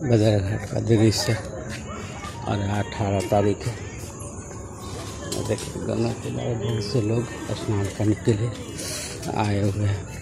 बदरघाट का दृश्य और अठारह तारीख है। देखिए गंगा किनारे बहुत से लोग स्नान करने के लिए आए हुए हैं।